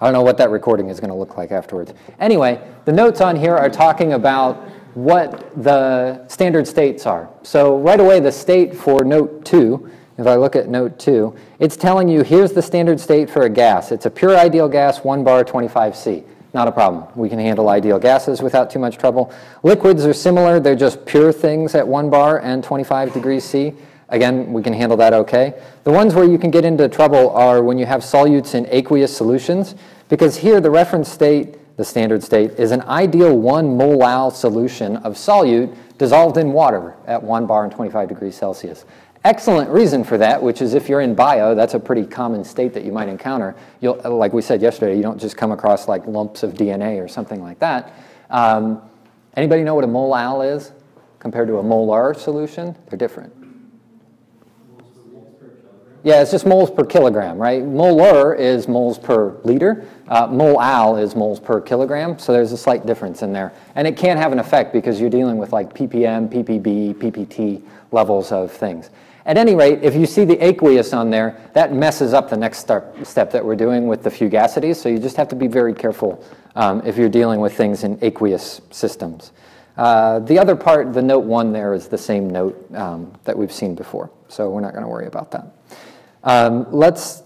I don't know what that recording is going to look like afterwards. Anyway, the notes on here are talking about what the standard states are. So right away, the state for note 2, if I look at note 2, it's telling you here's the standard state for a gas. It's a pure ideal gas, 1 bar 25C. Not a problem. We can handle ideal gases without too much trouble. Liquids are similar. They're just pure things at 1 bar and 25 degrees C. Again, we can handle that okay. The ones where you can get into trouble are when you have solutes in aqueous solutions, because here the reference state, the standard state, is an ideal 1 molal solution of solute dissolved in water at 1 bar and 25 degrees Celsius. Excellent reason for that, which is if you're in bio, that's a pretty common state that you might encounter. You'll, like we said yesterday, you don't just come across like lumps of DNA or something like that. Um, anybody know what a molal is compared to a molar solution? They're different. Yeah, it's just moles per kilogram, right? Molar is moles per liter. Uh, molal is moles per kilogram, so there's a slight difference in there. And it can have an effect because you're dealing with like ppm, ppb, ppt levels of things. At any rate, if you see the aqueous on there, that messes up the next step, step that we're doing with the fugacities, so you just have to be very careful um, if you're dealing with things in aqueous systems. Uh, the other part, the note one there, is the same note um, that we've seen before, so we're not going to worry about that. Um, let's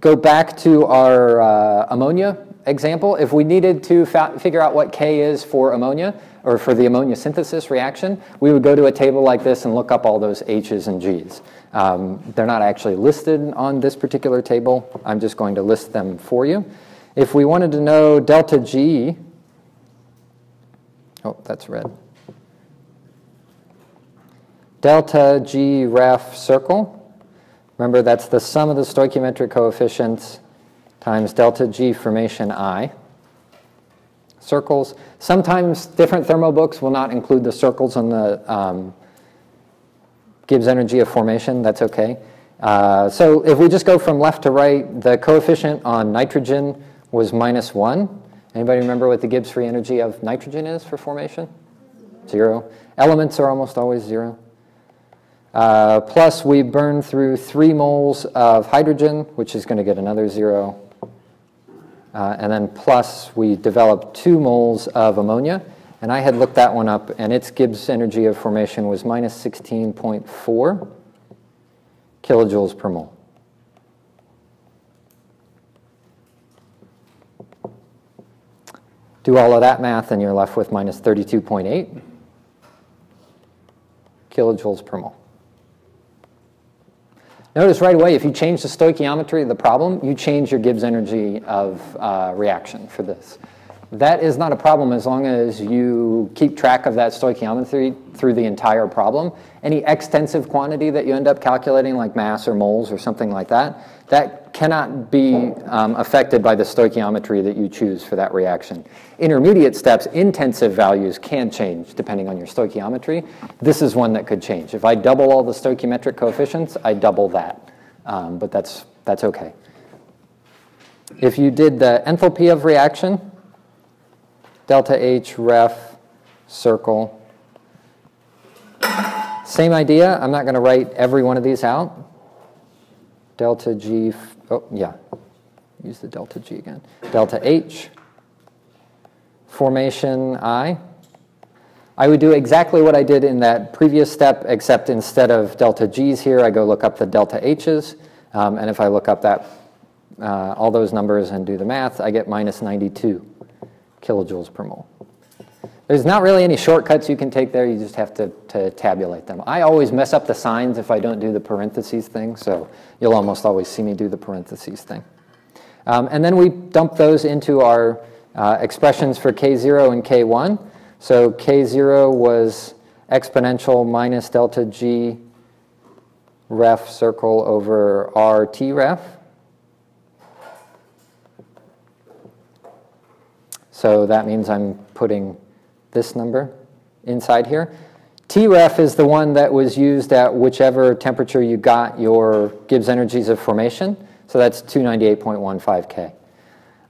go back to our uh, ammonia example. If we needed to figure out what K is for ammonia, or for the ammonia synthesis reaction, we would go to a table like this and look up all those H's and G's. Um, they're not actually listed on this particular table. I'm just going to list them for you. If we wanted to know delta G, oh, that's red. Delta G ref circle, Remember, that's the sum of the stoichiometric coefficients times delta G formation I. Circles. Sometimes different thermo books will not include the circles on the um, Gibbs energy of formation. That's okay. Uh, so if we just go from left to right, the coefficient on nitrogen was minus 1. Anybody remember what the Gibbs free energy of nitrogen is for formation? Zero. Elements are almost always zero. Uh, plus, we burn through three moles of hydrogen, which is going to get another zero. Uh, and then plus, we develop two moles of ammonia. And I had looked that one up, and its Gibbs energy of formation was minus 16.4 kilojoules per mole. Do all of that math, and you're left with minus 32.8 kilojoules per mole. Notice right away, if you change the stoichiometry of the problem, you change your Gibbs energy of uh, reaction for this. That is not a problem as long as you keep track of that stoichiometry through the entire problem. Any extensive quantity that you end up calculating, like mass or moles or something like that, that cannot be um, affected by the stoichiometry that you choose for that reaction. Intermediate steps, intensive values can change depending on your stoichiometry. This is one that could change. If I double all the stoichiometric coefficients, I double that, um, but that's, that's okay. If you did the enthalpy of reaction, delta H ref circle, same idea. I'm not going to write every one of these out delta G, oh, yeah, use the delta G again. Delta H, formation I. I would do exactly what I did in that previous step, except instead of delta G's here, I go look up the delta H's. Um, and if I look up that, uh, all those numbers and do the math, I get minus 92 kilojoules per mole. There's not really any shortcuts you can take there. You just have to, to tabulate them. I always mess up the signs if I don't do the parentheses thing, so you'll almost always see me do the parentheses thing. Um, and then we dump those into our uh, expressions for K0 and K1. So K0 was exponential minus delta G ref circle over RT ref. So that means I'm putting this number inside here. TREF is the one that was used at whichever temperature you got your Gibbs energies of formation. So that's 298.15 K.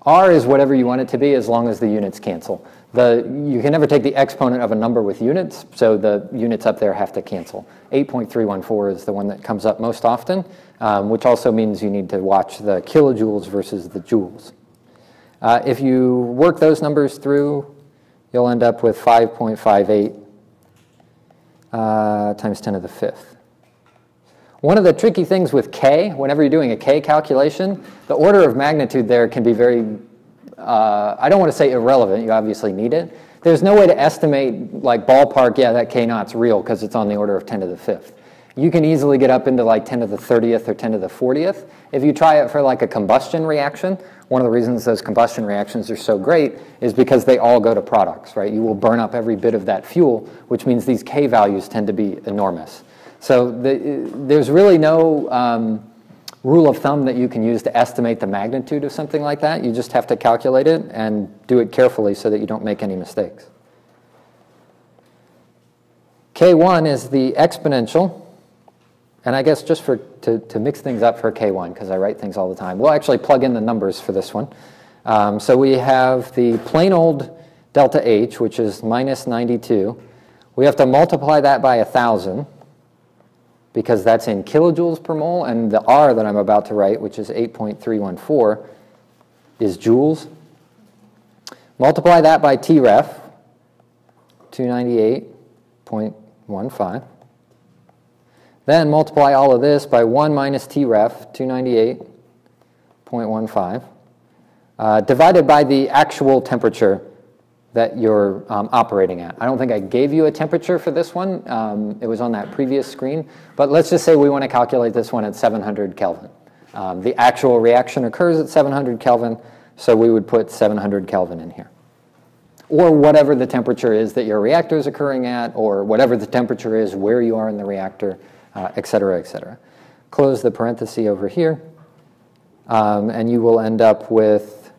R is whatever you want it to be as long as the units cancel. The, you can never take the exponent of a number with units, so the units up there have to cancel. 8.314 is the one that comes up most often, um, which also means you need to watch the kilojoules versus the joules. Uh, if you work those numbers through, you'll end up with 5.58 uh, times 10 to the fifth. One of the tricky things with K, whenever you're doing a K calculation, the order of magnitude there can be very, uh, I don't want to say irrelevant, you obviously need it. There's no way to estimate, like ballpark, yeah, that K naught's real because it's on the order of 10 to the fifth. You can easily get up into like 10 to the 30th or 10 to the 40th. If you try it for like a combustion reaction, one of the reasons those combustion reactions are so great is because they all go to products, right? You will burn up every bit of that fuel, which means these K values tend to be enormous. So the, there's really no um, rule of thumb that you can use to estimate the magnitude of something like that. You just have to calculate it and do it carefully so that you don't make any mistakes. K1 is the exponential and I guess just for to, to mix things up for K1, because I write things all the time, we'll actually plug in the numbers for this one. Um, so we have the plain old delta H, which is minus 92. We have to multiply that by 1,000 because that's in kilojoules per mole, and the R that I'm about to write, which is 8.314, is joules. Multiply that by Tref, 298.15. Then multiply all of this by 1 minus Tref, 298.15, uh, divided by the actual temperature that you're um, operating at. I don't think I gave you a temperature for this one. Um, it was on that previous screen. But let's just say we want to calculate this one at 700 Kelvin. Um, the actual reaction occurs at 700 Kelvin, so we would put 700 Kelvin in here. Or whatever the temperature is that your reactor is occurring at, or whatever the temperature is where you are in the reactor uh, et cetera, et cetera. Close the parenthesis over here, um, and you will end up with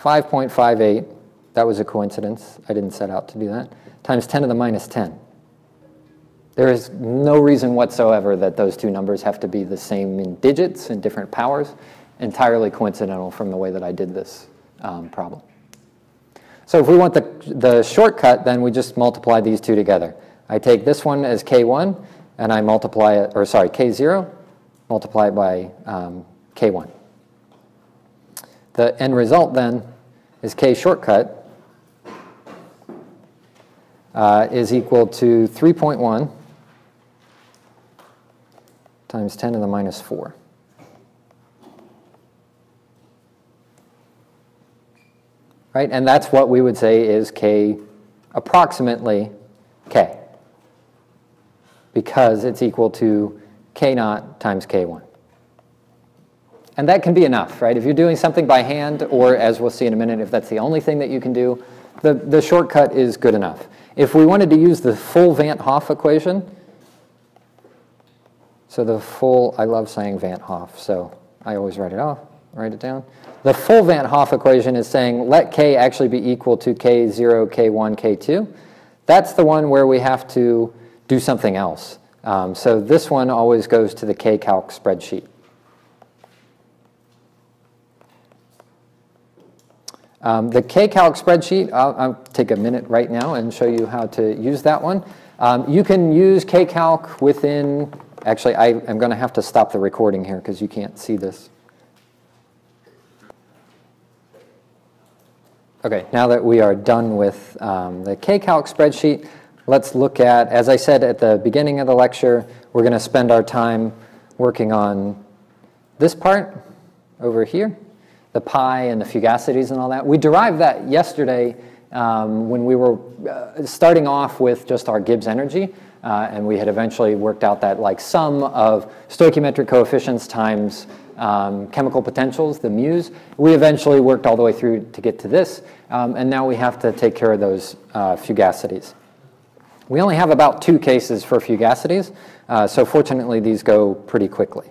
5.58. That was a coincidence. I didn't set out to do that. Times 10 to the minus 10. There is no reason whatsoever that those two numbers have to be the same in digits and different powers. Entirely coincidental from the way that I did this um, problem. So if we want the, the shortcut, then we just multiply these two together. I take this one as k1, and I multiply it, or sorry, k0, multiply it by um, k1. The end result then is k shortcut uh, is equal to 3.1 times 10 to the minus 4. Right? And that's what we would say is K approximately K because it's equal to K naught times K1. And that can be enough, right? If you're doing something by hand, or as we'll see in a minute, if that's the only thing that you can do, the, the shortcut is good enough. If we wanted to use the full Van't Hoff equation, so the full, I love saying Van't Hoff, so I always write it off, write it down. The full Van't Hoff equation is saying let k actually be equal to k0, k1, k2. That's the one where we have to do something else. Um, so this one always goes to the k-calc spreadsheet. Um, the calc spreadsheet, I'll, I'll, take a minute right now and show you how to use that one. Um, you can use K-Calc within, actually I am going to have to stop the recording here because you can't see this. Okay, now that we are done with um, the KCalc spreadsheet, let's look at, as I said at the beginning of the lecture, we're going to spend our time working on this part over here, the pi and the fugacities and all that. We derived that yesterday um, when we were uh, starting off with just our Gibbs energy, uh, and we had eventually worked out that like sum of stoichiometric coefficients times um, chemical potentials, the mu's. We eventually worked all the way through to get to this, um, and now we have to take care of those uh, fugacities. We only have about two cases for fugacities, uh, so fortunately these go pretty quickly.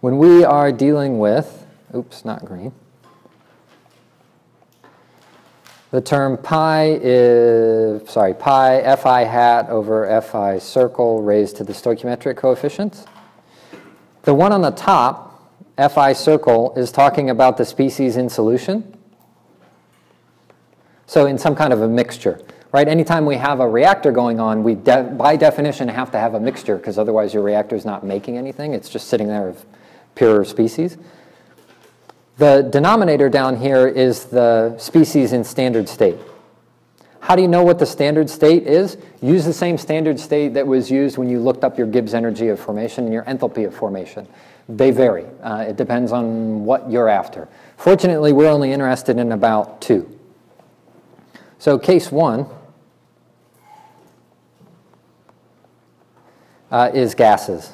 When we are dealing with, oops, not green, the term pi is, sorry, pi fi hat over fi circle raised to the stoichiometric coefficients. The one on the top Fi circle is talking about the species in solution. So in some kind of a mixture, right? Anytime we have a reactor going on, we de by definition have to have a mixture because otherwise your reactor is not making anything. It's just sitting there of pure species. The denominator down here is the species in standard state. How do you know what the standard state is? Use the same standard state that was used when you looked up your Gibbs energy of formation and your enthalpy of formation. They vary. Uh, it depends on what you're after. Fortunately, we're only interested in about two. So case one uh, is gases.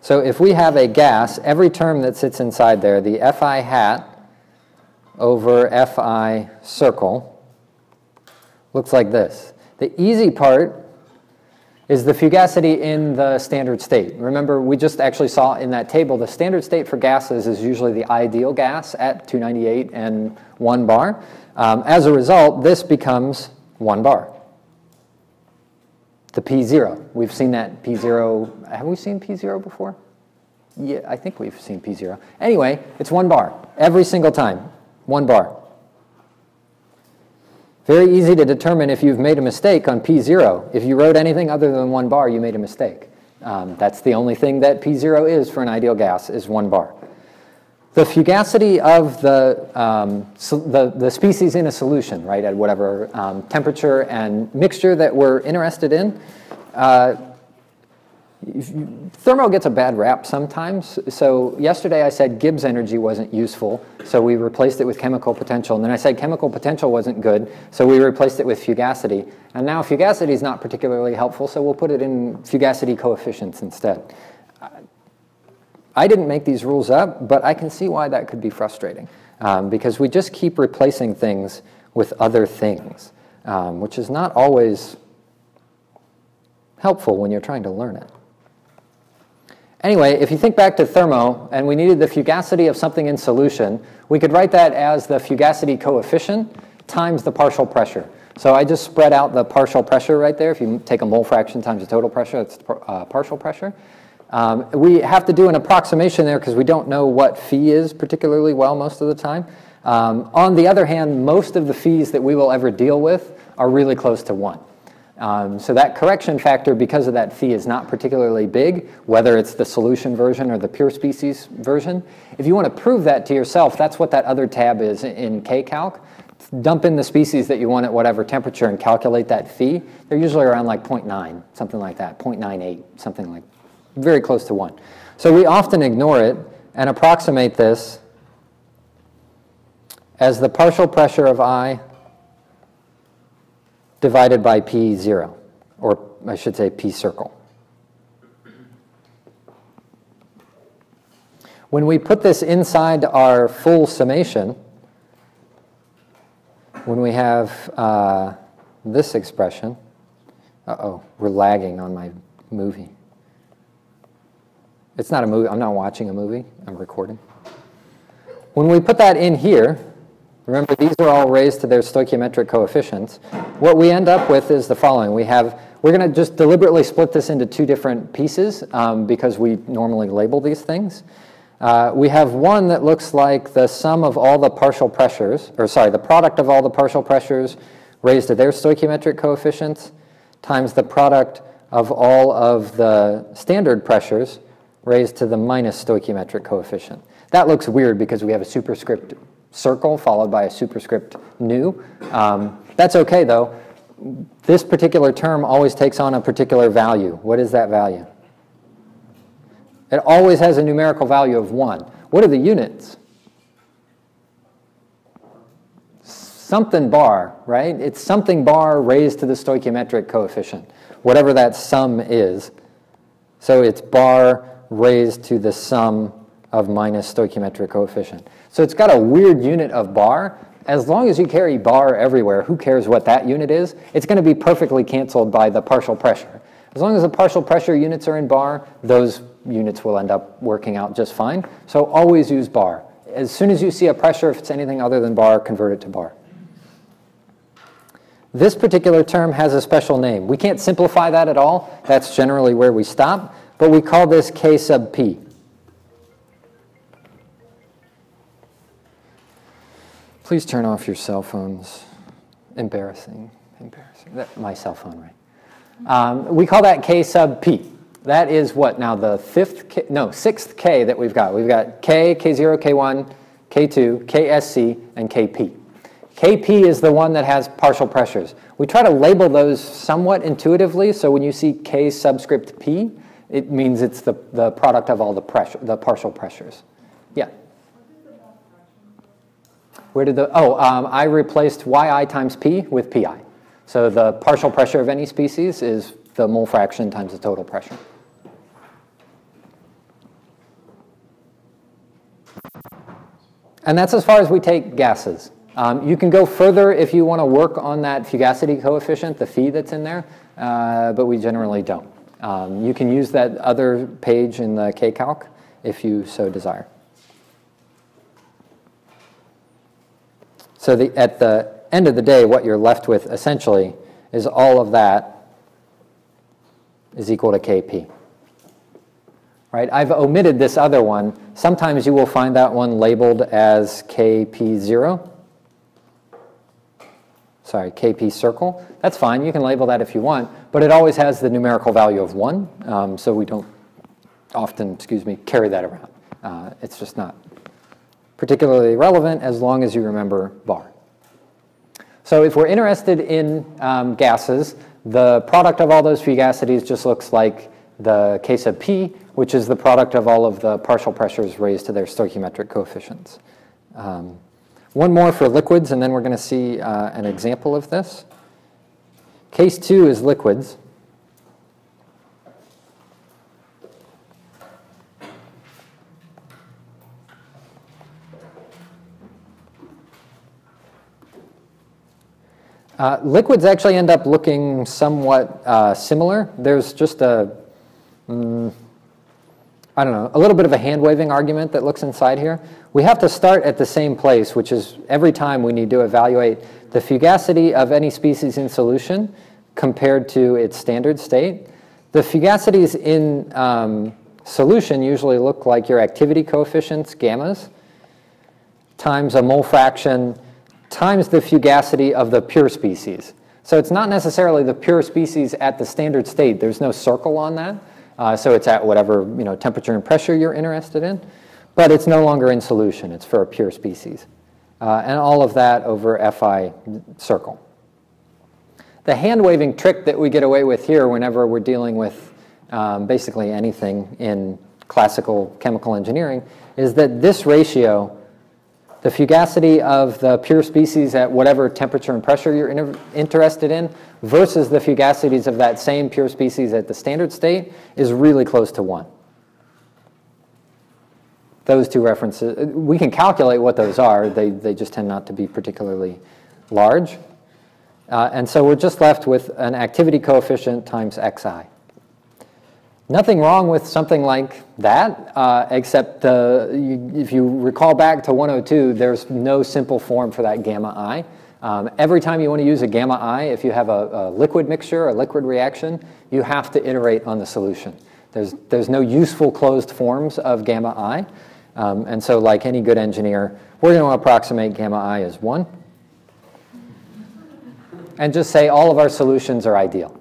So if we have a gas, every term that sits inside there, the Fi hat over Fi circle, looks like this. The easy part is the fugacity in the standard state. Remember, we just actually saw in that table the standard state for gases is usually the ideal gas at 298 and 1 bar. Um, as a result, this becomes 1 bar. The P0. We've seen that P0. Have we seen P0 before? Yeah, I think we've seen P0. Anyway, it's 1 bar every single time. 1 bar. Very easy to determine if you've made a mistake on P0. If you wrote anything other than one bar, you made a mistake. Um, that's the only thing that P0 is for an ideal gas, is one bar. The fugacity of the, um, so the, the, species in a solution, right, at whatever um, temperature and mixture that we're interested in, uh, Thermo gets a bad rap sometimes. So yesterday I said Gibbs energy wasn't useful, so we replaced it with chemical potential. And then I said chemical potential wasn't good, so we replaced it with fugacity. And now fugacity is not particularly helpful, so we'll put it in fugacity coefficients instead. I didn't make these rules up, but I can see why that could be frustrating um, because we just keep replacing things with other things, um, which is not always helpful when you're trying to learn it. Anyway, if you think back to thermo, and we needed the fugacity of something in solution, we could write that as the fugacity coefficient times the partial pressure. So I just spread out the partial pressure right there. If you take a mole fraction times the total pressure, that's uh, partial pressure. Um, we have to do an approximation there because we don't know what phi is particularly well most of the time. Um, on the other hand, most of the phis that we will ever deal with are really close to 1. Um, so that correction factor, because of that phi, is not particularly big, whether it's the solution version or the pure species version. If you want to prove that to yourself, that's what that other tab is in kcalc. Dump in the species that you want at whatever temperature and calculate that phi. They're usually around like 0.9, something like that, 0.98, something like very close to 1. So we often ignore it and approximate this as the partial pressure of I divided by P0, or I should say P circle. When we put this inside our full summation, when we have uh, this expression, uh-oh, we're lagging on my movie. It's not a movie, I'm not watching a movie, I'm recording. When we put that in here, Remember, these are all raised to their stoichiometric coefficients. What we end up with is the following. We have, we're going to just deliberately split this into two different pieces um, because we normally label these things. Uh, we have one that looks like the sum of all the partial pressures, or sorry, the product of all the partial pressures raised to their stoichiometric coefficients times the product of all of the standard pressures raised to the minus stoichiometric coefficient. That looks weird because we have a superscript circle followed by a superscript nu. Um, that's okay though. This particular term always takes on a particular value. What is that value? It always has a numerical value of 1. What are the units? Something bar, right? It's something bar raised to the stoichiometric coefficient, whatever that sum is. So it's bar raised to the sum of minus stoichiometric coefficient. So it's got a weird unit of bar. As long as you carry bar everywhere, who cares what that unit is? It's going to be perfectly canceled by the partial pressure. As long as the partial pressure units are in bar, those units will end up working out just fine. So always use bar. As soon as you see a pressure, if it's anything other than bar, convert it to bar. This particular term has a special name. We can't simplify that at all. That's generally where we stop. but we call this K sub P. Please turn off your cell phones. Embarrassing, embarrassing. That, my cell phone, right? Um, we call that K sub P. That is what now the fifth, K, no, sixth K that we've got. We've got K, K0, K1, K2, KSC, and KP. KP is the one that has partial pressures. We try to label those somewhat intuitively, so when you see K subscript P, it means it's the, the product of all the pressure, the partial pressures. Yeah. Where did the, oh, um, I replaced yi times p with pi. So the partial pressure of any species is the mole fraction times the total pressure. And that's as far as we take gases. Um, you can go further if you want to work on that fugacity coefficient, the phi that's in there, uh, but we generally don't. Um, you can use that other page in the K-Calc if you so desire. So the, at the end of the day, what you're left with essentially is all of that is equal to Kp. Right? I've omitted this other one. Sometimes you will find that one labeled as Kp0. Sorry, Kp circle. That's fine. You can label that if you want, but it always has the numerical value of 1, um, so we don't often, excuse me, carry that around. Uh, it's just not particularly relevant as long as you remember bar. So if we're interested in um, gases, the product of all those fugacities just looks like the K sub P, which is the product of all of the partial pressures raised to their stoichiometric coefficients. Um, one more for liquids, and then we're going to see uh, an example of this. Case two is liquids. Uh, liquids actually end up looking somewhat uh, similar. There's just a, mm, I don't know, a little bit of a hand waving argument that looks inside here. We have to start at the same place, which is every time we need to evaluate the fugacity of any species in solution compared to its standard state. The fugacities in um, solution usually look like your activity coefficients, gammas, times a mole fraction times the fugacity of the pure species. So it's not necessarily the pure species at the standard state. There's no circle on that. Uh, so it's at whatever you know, temperature and pressure you're interested in. But it's no longer in solution. It's for a pure species. Uh, and all of that over Fi circle. The hand waving trick that we get away with here whenever we're dealing with um, basically anything in classical chemical engineering is that this ratio the fugacity of the pure species at whatever temperature and pressure you're in interested in versus the fugacities of that same pure species at the standard state is really close to 1. Those two references, we can calculate what those are. They, they just tend not to be particularly large. Uh, and so we're just left with an activity coefficient times xi. Nothing wrong with something like that, uh, except uh, you, if you recall back to 102, there's no simple form for that gamma i. Um, every time you want to use a gamma i, if you have a, a, liquid mixture, a liquid reaction, you have to iterate on the solution. There's, there's no useful closed forms of gamma i. Um, and so like any good engineer, we're going to approximate gamma i as 1. And just say all of our solutions are ideal.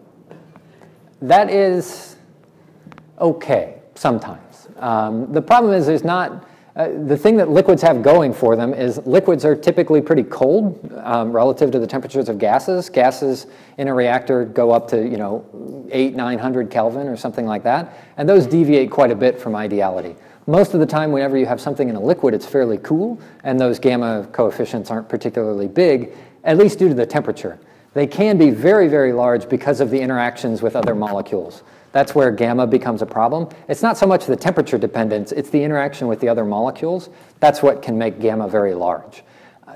That is okay sometimes. Um, the problem is there's not, uh, the thing that liquids have going for them is liquids are typically pretty cold um, relative to the temperatures of gases. Gases in a reactor go up to, you know, eight, 900 Kelvin or something like that. And those deviate quite a bit from ideality. Most of the time, whenever you have something in a liquid, it's fairly cool, and those gamma coefficients aren't particularly big, at least due to the temperature. They can be very, very large because of the interactions with other molecules. That's where gamma becomes a problem. It's not so much the temperature dependence, it's the interaction with the other molecules. That's what can make gamma very large.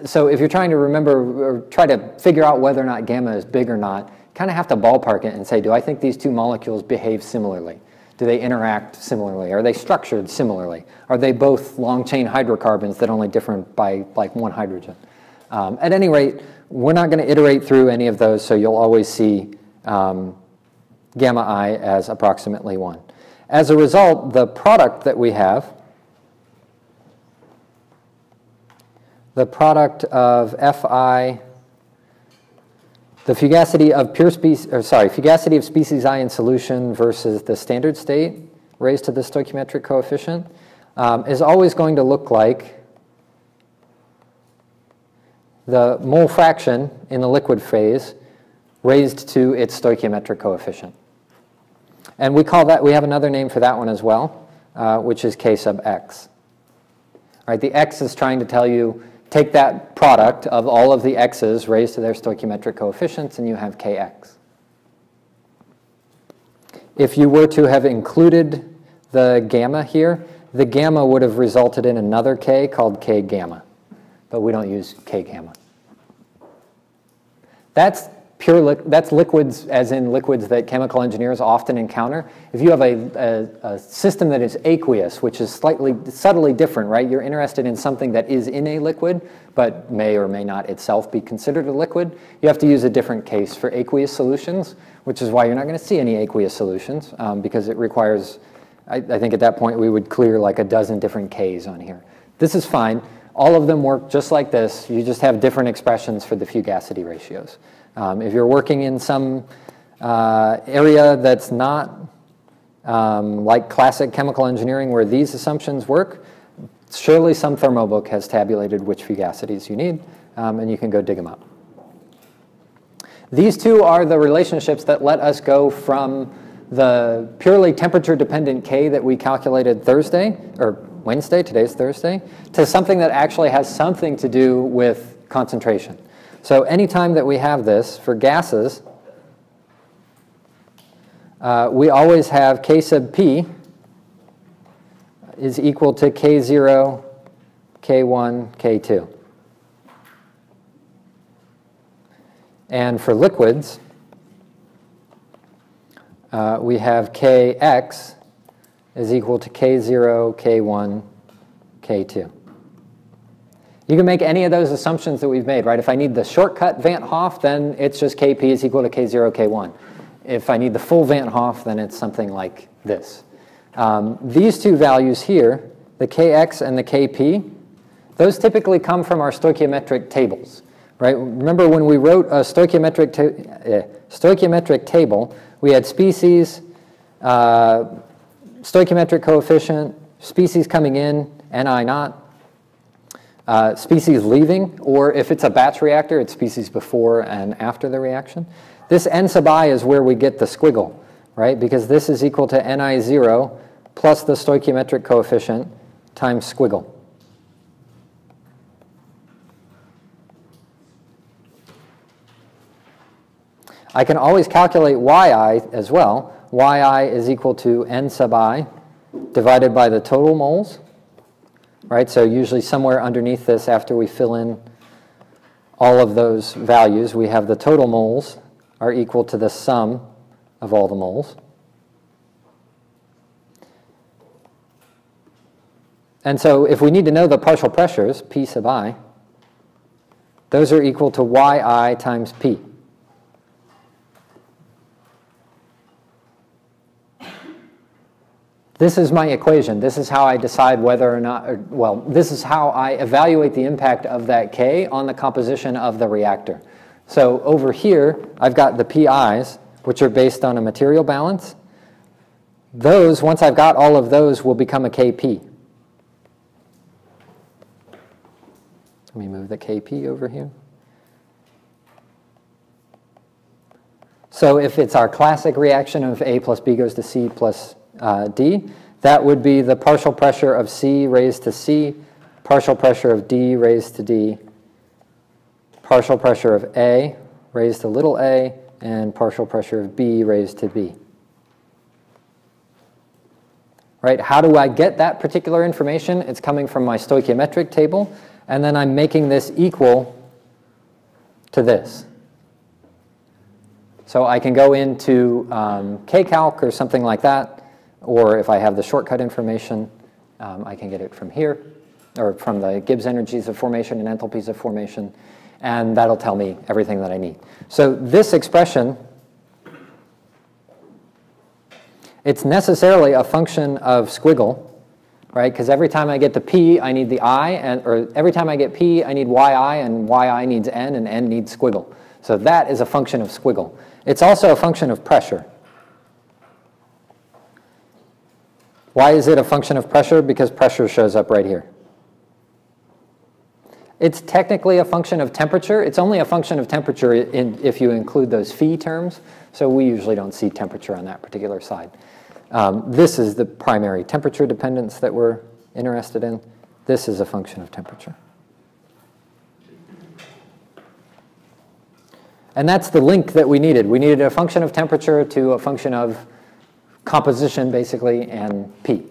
So if you're trying to remember or try to figure out whether or not gamma is big or not, kind of have to ballpark it and say, do I think these two molecules behave similarly? Do they interact similarly? Are they structured similarly? Are they both long chain hydrocarbons that only differ by like one hydrogen? Um, at any rate, we're not going to iterate through any of those, so you'll always see um, gamma i as approximately 1. As a result, the product that we have, the product of Fi, the fugacity of pure species, or sorry, fugacity of species I in solution versus the standard state raised to the stoichiometric coefficient um, is always going to look like the mole fraction in the liquid phase raised to its stoichiometric coefficient. And we call that, we have another name for that one as well, uh, which is k sub x. All right, the x is trying to tell you, take that product of all of the x's raised to their stoichiometric coefficients, and you have kx. If you were to have included the gamma here, the gamma would have resulted in another k called k gamma, but we don't use k gamma. That's pure li that's liquids as in liquids that chemical engineers often encounter. If you have a, a, a, system that is aqueous, which is slightly subtly different, right? You're interested in something that is in a liquid, but may or may not itself be considered a liquid. You have to use a different case for aqueous solutions, which is why you're not going to see any aqueous solutions um, because it requires, I, I think at that point we would clear like a dozen different Ks on here. This is fine. All of them work just like this. You just have different expressions for the fugacity ratios. Um, if you're working in some uh, area that's not um, like classic chemical engineering where these assumptions work, surely some thermobook has tabulated which fugacities you need, um, and you can go dig them up. These two are the relationships that let us go from the purely temperature dependent K that we calculated Thursday, or Wednesday, today's Thursday, to something that actually has something to do with concentration. So anytime that we have this for gases, uh, we always have K sub P is equal to K0, K1, K2. And for liquids, uh, we have Kx is equal to K0, K1, K2. You can make any of those assumptions that we've made, right? If I need the shortcut Van't Hoff, then it's just Kp is equal to K0, K1. If I need the full Van't Hoff, then it's something like this. Um, these two values here, the Kx and the Kp, those typically come from our stoichiometric tables, right? Remember when we wrote a stoichiometric, ta uh, stoichiometric table, we had species, uh, stoichiometric coefficient, species coming in, Ni naught, uh, species leaving, or if it's a batch reactor, it's species before and after the reaction. This n sub i is where we get the squiggle, right? Because this is equal to ni0 plus the stoichiometric coefficient times squiggle. I can always calculate yi as well. Yi is equal to n sub i divided by the total moles right? So usually somewhere underneath this, after we fill in all of those values, we have the total moles are equal to the sum of all the moles. And so if we need to know the partial pressures, P sub i, those are equal to yi times P. This is my equation. This is how I decide whether or not, or, well, this is how I evaluate the impact of that K on the composition of the reactor. So over here, I've got the PIs, which are based on a material balance. Those, once I've got all of those, will become a KP. Let me move the KP over here. So if it's our classic reaction of A plus B goes to C plus uh, D. That would be the partial pressure of C raised to C, partial pressure of D raised to D, partial pressure of A raised to little a, and partial pressure of B raised to B. Right? How do I get that particular information? It's coming from my stoichiometric table, and then I'm making this equal to this. So I can go into um, KCalc or something like that, or if I have the shortcut information, um, I can get it from here, or from the Gibbs energies of formation and enthalpies of formation, and that'll tell me everything that I need. So this expression It's necessarily a function of squiggle, right? Because every time I get the p, I need the i, and, or every time I get p, I need yi, and yi needs n, and n needs squiggle. So that is a function of squiggle. It's also a function of pressure. Why is it a function of pressure? Because pressure shows up right here. It's technically a function of temperature. It's only a function of temperature in, if you include those phi terms. So we usually don't see temperature on that particular side. Um, this is the primary temperature dependence that we're interested in. This is a function of temperature. And that's the link that we needed. We needed a function of temperature to a function of composition, basically, and P.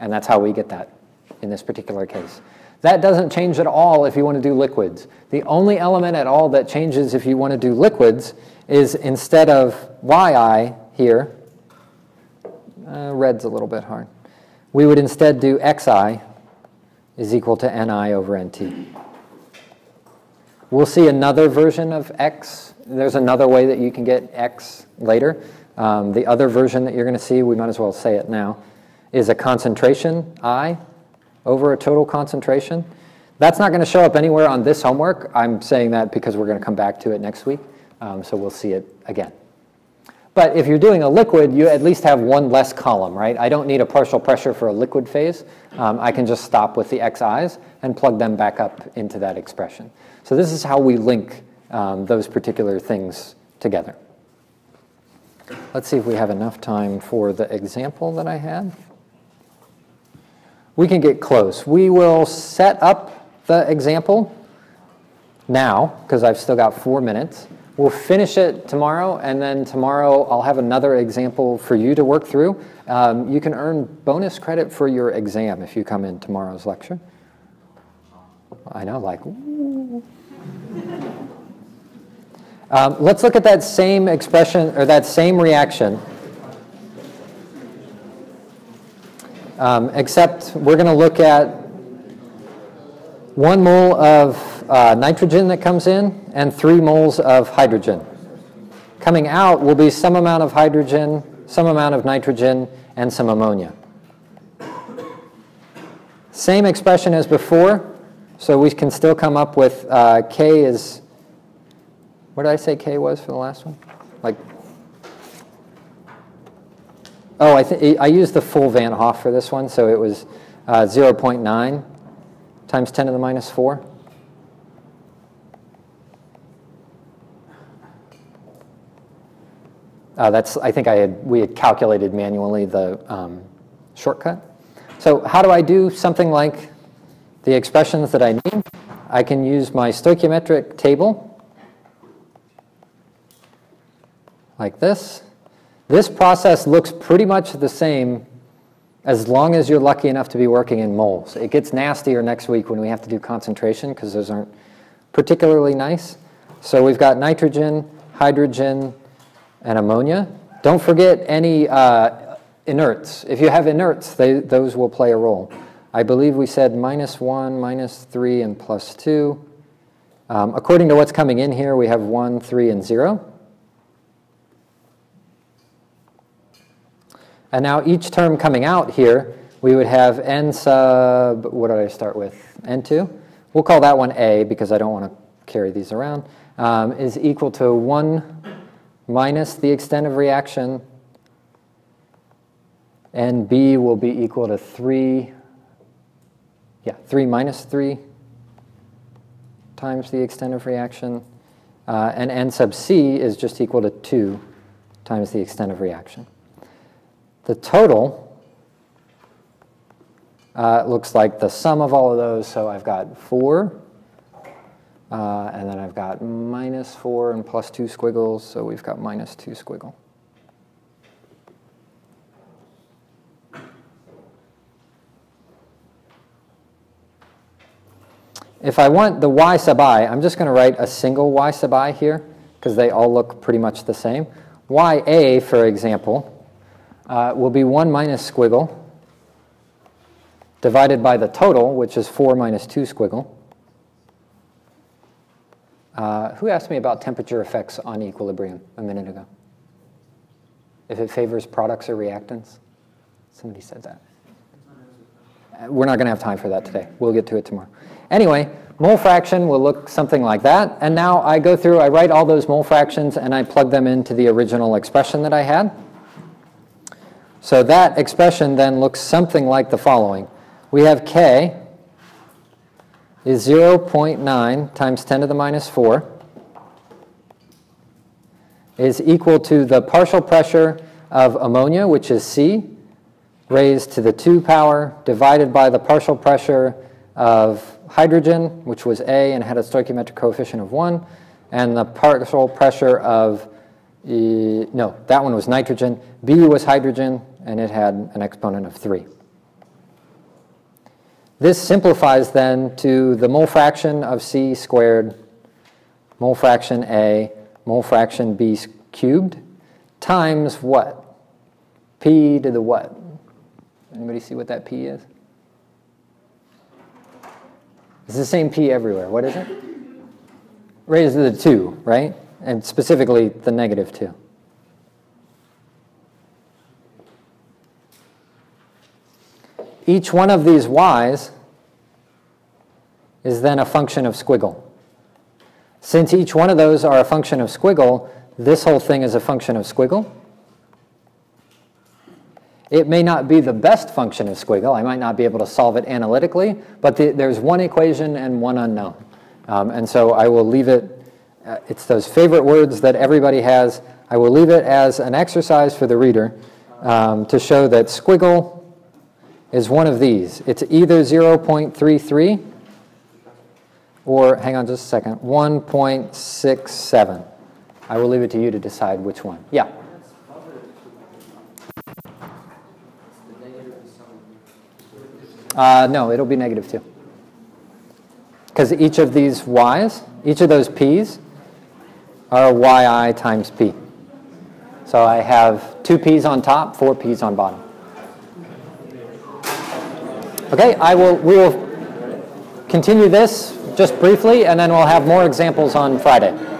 And that's how we get that in this particular case. That doesn't change at all if you want to do liquids. The only element at all that changes if you want to do liquids is instead of yi here, uh, red's a little bit hard, we would instead do xi is equal to ni over nt. We'll see another version of x. There's another way that you can get x later. Um, the other version that you're going to see, we might as well say it now, is a concentration i over a total concentration. That's not going to show up anywhere on this homework. I'm saying that because we're going to come back to it next week, um, so we'll see it again. But if you're doing a liquid, you at least have one less column, right? I don't need a partial pressure for a liquid phase. Um, I can just stop with the xi's and plug them back up into that expression. So this is how we link um, those particular things together. Let's see if we have enough time for the example that I had we can get close. We will set up the example now, because I've still got four minutes. We'll finish it tomorrow, and then tomorrow I'll have another example for you to work through. Um, you can earn bonus credit for your exam if you come in tomorrow's lecture. I know, like, um, let's look at that same expression, or that same reaction um, except we're going to look at one mole of uh, nitrogen that comes in and three moles of hydrogen. Coming out will be some amount of hydrogen, some amount of nitrogen, and some ammonia. Same expression as before, so we can still come up with uh, K is, what did I say K was for the last one? Like Oh, I, th- I used the full Van't Hoff for this one, so it was uh, 0.9 times 10 to the minus 4. Uh, that's, I think I had, we had calculated manually the um, shortcut. So how do I do something like the expressions that I need? I can use my stoichiometric table like this. This process looks pretty much the same as long as you're lucky enough to be working in moles. It gets nastier next week when we have to do concentration because those aren't particularly nice. So we've got nitrogen, hydrogen, and ammonia. Don't forget any uh, inerts. If you have inerts, they, those will play a role. I believe we said minus 1, minus 3, and plus 2. Um, according to what's coming in here, we have 1, 3, and 0. And now each term coming out here, we would have n sub, what did I start with? n2? We'll call that one a because I don't want to carry these around, um, is equal to 1 minus the extent of reaction, and b will be equal to 3, yeah, 3 minus 3 times the extent of reaction, uh, and n sub c is just equal to 2 times the extent of reaction. The total uh, looks like the sum of all of those. So I've got 4, uh, and then I've got minus 4 and plus 2 squiggles, so we've got minus 2 squiggle. If I want the y sub i, I'm just going to write a single y sub i here, because they all look pretty much the same. ya, for example, uh, will be 1 minus squiggle divided by the total, which is 4 minus 2 squiggle. Uh, who asked me about temperature effects on equilibrium a minute ago? if it favors products or reactants? Somebody said that. Uh, We're not going to have time for that today. We'll get to it tomorrow. Anyway, mole fraction will look something like that. And now I go through, I write all those mole fractions, and I plug them into the original expression that I had. So that expression then looks something like the following. We have K is 0.9 times 10 to the minus 4 is equal to the partial pressure of ammonia, which is C, raised to the 2 power divided by the partial pressure of hydrogen, which was A and had a stoichiometric coefficient of 1, and the partial pressure of, E- no, that one was nitrogen. B was hydrogen, and it had an exponent of 3. This simplifies then to the mole fraction of C squared, mole fraction A, mole fraction b cubed, times what? P to the what? Anybody see what that P is? It's the same P everywhere. What is it? Raised to the 2, right? And specifically the negative 2. Each one of these y's is then a function of squiggle. Since each one of those are a function of squiggle, this whole thing is a function of squiggle. It may not be the best function of squiggle. I might not be able to solve it analytically, but the, there's one equation and one unknown. Um, and so I will leave it, uh, it's those favorite words that everybody has. I will leave it as an exercise for the reader um, to show that squiggle is one of these. It's either 0.33 or, hang on just a second, 1.67. I will leave it to you to decide which one. Yeah. Uh, no, it'll be negative 2. Because each of these y's, each of those p's, are yi times p. So I have two p's on top, four p's on bottom. Okay, I will, we will continue this just briefly, and then we'll have more examples on Friday.